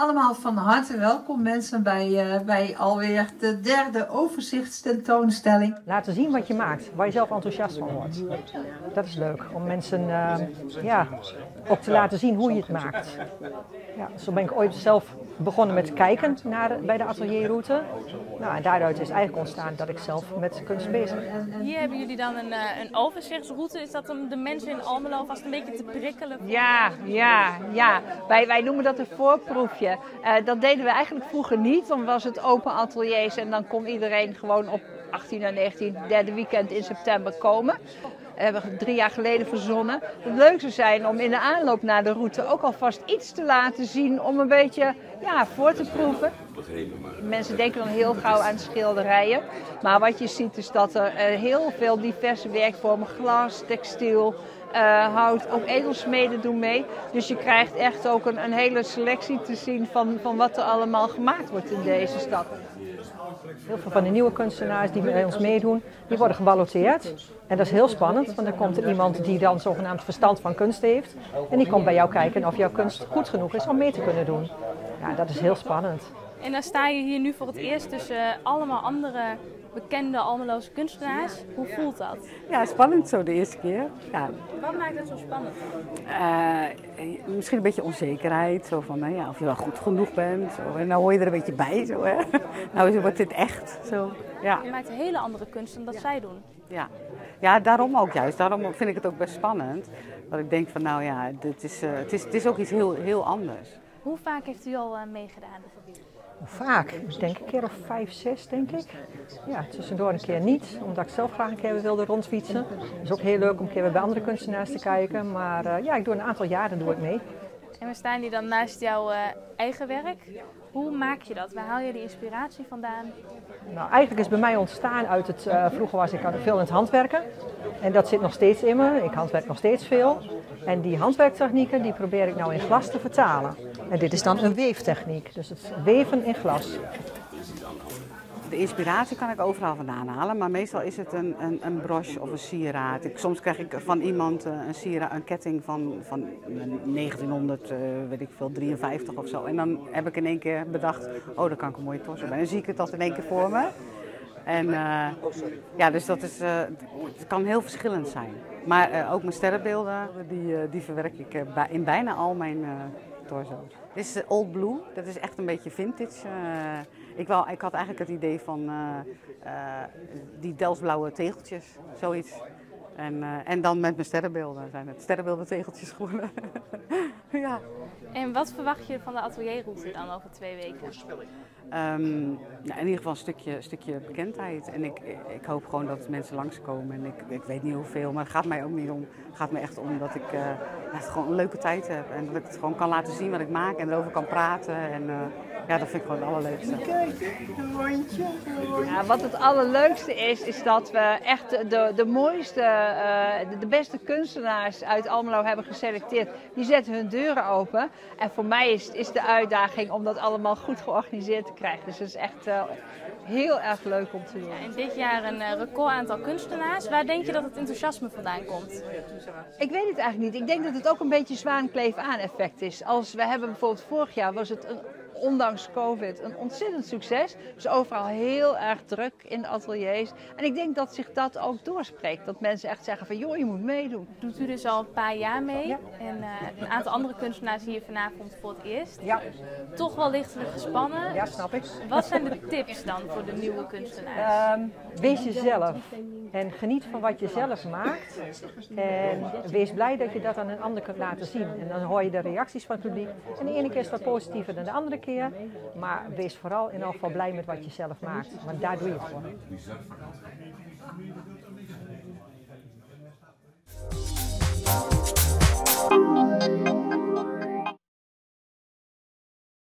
Allemaal van harte welkom mensen bij, uh, bij alweer de derde overzichtstentoonstelling. Laten zien wat je maakt, waar je zelf enthousiast van wordt. Dat is leuk, om mensen uh, ja, ook te laten zien hoe je het maakt. Ja, zo ben ik ooit zelf begonnen met kijken naar, bij de atelierroute. Nou, en daaruit is eigenlijk ontstaan dat ik zelf met kunst bezig ben. Hier hebben jullie dan een, uh, een overzichtsroute. Is dat om de mensen in Almelo vast een beetje te prikkelen? Ja, ja, ja. Wij, wij noemen dat een voorproefje. Uh, dat deden we eigenlijk vroeger niet. Dan was het open ateliers en dan kon iedereen gewoon op 18 en 19, derde weekend in september komen hebben we drie jaar geleden verzonnen. Het leuk zou zijn om in de aanloop naar de route ook alvast iets te laten zien om een beetje ja, voor te proeven. Mensen denken dan heel gauw aan schilderijen. Maar wat je ziet is dat er heel veel diverse werkvormen, glas, textiel, uh, hout, ook edelsmeden doen mee. Dus je krijgt echt ook een, een hele selectie te zien van, van wat er allemaal gemaakt wordt in deze stad. Heel veel van de nieuwe kunstenaars die bij ons meedoen, die worden geballoteerd. En dat is heel spannend, want dan komt er iemand die dan zogenaamd verstand van kunst heeft. En die komt bij jou kijken of jouw kunst goed genoeg is om mee te kunnen doen. Ja, dat is heel spannend. En dan sta je hier nu voor het eerst tussen uh, allemaal andere bekende Almeloze kunstenaars. Hoe voelt dat? Ja, spannend zo de eerste keer. Ja. Wat maakt het zo spannend? Uh, misschien een beetje onzekerheid. Zo van, nou ja, of je wel goed genoeg bent. Zo. En dan hoor je er een beetje bij. Zo, hè. Nou wordt dit echt. Zo. Ja. Je maakt hele andere kunst dan dat ja. zij doen. Ja. ja, daarom ook juist. Daarom vind ik het ook best spannend. Dat ik denk van, nou ja, dit is, uh, het, is, het is ook iets heel, heel anders. Hoe vaak heeft u al uh, meegedaan? Vaak, ik denk een keer of vijf, zes denk ik. Ja, tussendoor een keer niet, omdat ik zelf graag een keer wilde rondfietsen. Het is ook heel leuk om een keer bij andere kunstenaars te kijken. Maar uh, ja, ik doe een aantal jaren doe ik mee. En we staan hier dan naast jouw uh, eigen werk. Hoe maak je dat? Waar haal je die inspiratie vandaan? Nou, eigenlijk is bij mij ontstaan uit het... Uh, vroeger was ik veel in het handwerken. En dat zit nog steeds in me. Ik handwerk nog steeds veel. En die handwerktechnieken die probeer ik nou in glas te vertalen. En dit is dan een weeftechniek. Dus het weven in glas. De inspiratie kan ik overal vandaan halen, maar meestal is het een, een, een broche of een sieraad. Ik, soms krijg ik van iemand een, sieraad, een ketting van, van 1900, uh, weet ik veel, 53 of zo. En dan heb ik in één keer bedacht, oh, dan kan ik een mooie torso bij. En dan zie ik het in één keer voor me. En uh, ja, dus dat is, het kan heel verschillend zijn. Maar ook mijn sterrenbeelden, die, die verwerk ik in bijna al mijn torso's. Dit is Old Blue, dat is echt een beetje vintage. Ik, wou, ik had eigenlijk het idee van uh, uh, die Delsblauwe tegeltjes, zoiets. En, uh, en dan met mijn sterrenbeelden zijn het sterrenbeelden tegeltjes geworden. ja. En wat verwacht je van de atelierroute dan over twee weken? Um, nou, in ieder geval een stukje, stukje bekendheid. En ik, ik hoop gewoon dat mensen langskomen. En ik, ik weet niet hoeveel, maar het gaat mij ook niet om. Het gaat me echt om dat ik uh, gewoon een leuke tijd heb. En dat ik het gewoon kan laten zien wat ik maak en erover kan praten. En uh, ja, dat vind ik gewoon het allerleukste. Kijk, een rondje. Ja, wat het allerleukste is, is dat we echt de, de mooiste, uh, de, de beste kunstenaars uit Almelo hebben geselecteerd. Die zetten hun deuren open. En voor mij is, is de uitdaging om dat allemaal goed georganiseerd te krijgen. Dus het is echt uh, heel erg leuk om te doen. Ja, en dit jaar een uh, record aantal kunstenaars. Waar denk je dat het enthousiasme vandaan komt? Ik weet het eigenlijk niet. Ik denk dat het ook een beetje zwaankleef aan effect is. Als we hebben bijvoorbeeld vorig jaar was het een ondanks COVID een ontzettend succes. Dus overal heel erg druk in de ateliers. En ik denk dat zich dat ook doorspreekt. Dat mensen echt zeggen van joh, je moet meedoen. Doet u dus al een paar jaar mee. Ja. En uh, een aantal andere kunstenaars hier vanavond voor het eerst. Ja. Toch wel lichtelijk gespannen. Ja, snap ik. Wat zijn de tips dan voor de nieuwe kunstenaars? Um, wees jezelf. En geniet van wat je zelf maakt. En wees blij dat je dat aan een ander kunt laten zien. En dan hoor je de reacties van het publiek. En de ene keer is dat positiever dan de andere maar wees vooral in elk geval blij met wat je zelf maakt. Want daar doe je het voor.